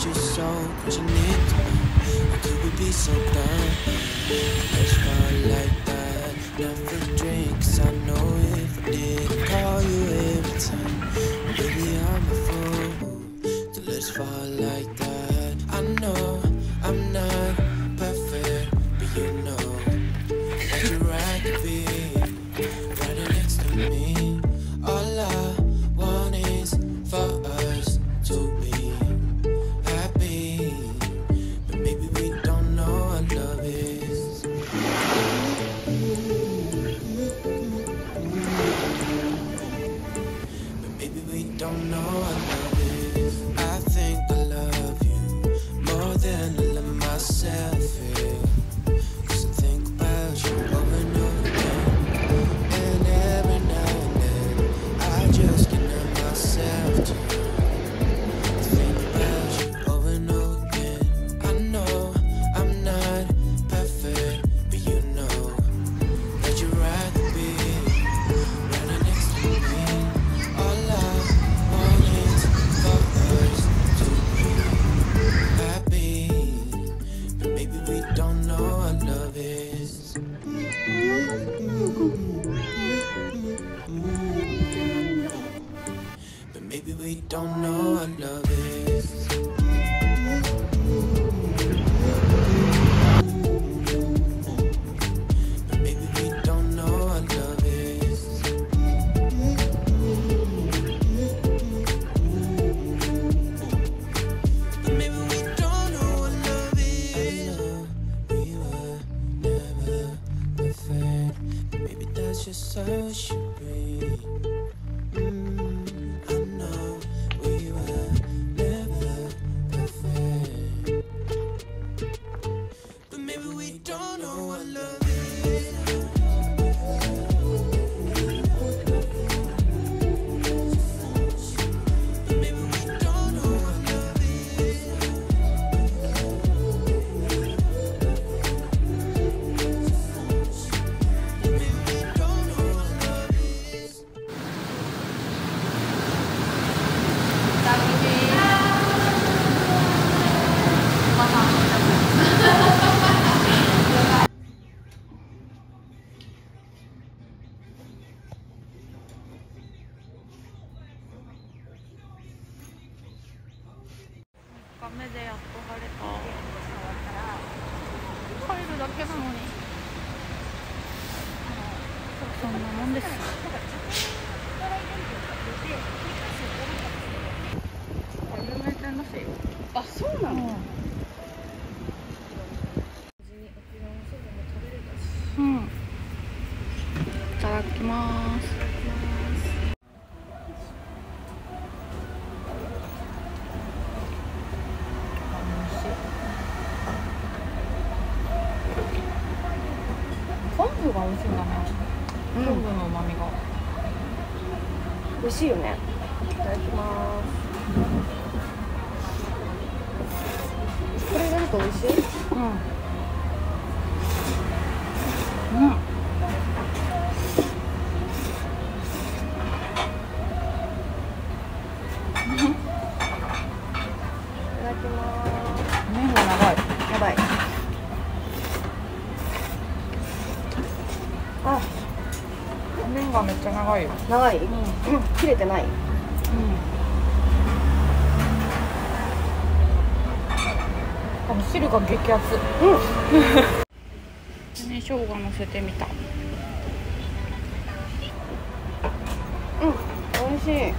Is your soul what you need to? Or could we be so done? Let's fall like that. Not for drinks, I know if I didn't call you every time. Baby, I'm a fool. So let's fall like that. Don't know love is. Maybe we don't know what love is. Maybe we don't know what love is. We were never perfect, maybe that's just how it should be. 日目でやっと晴れた帰るだけなのにそん。なもんです有名店だしあそうなの、うん。いただきます。美味しいんだね昆布の旨味が。美味しいよね。いただきます。これなんか美味しい？うん。うん。いただきます麺がめっちゃ長いよ。長い、うん。うん、切れてない？あの汁が激アツ。うん。ね生姜乗せてみた。うん。美味しい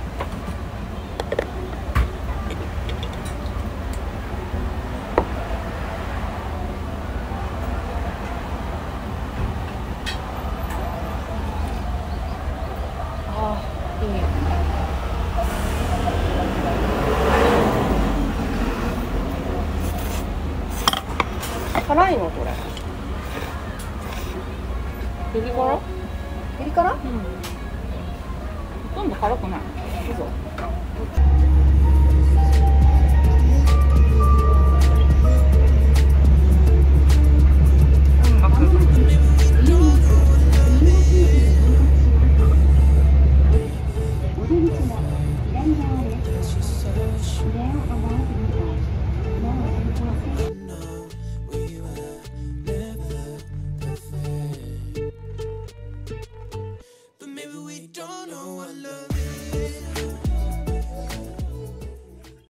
あーいい辛いのこれ。ピリ辛？ピリ辛？うん。ほとんど辛くない。嘘音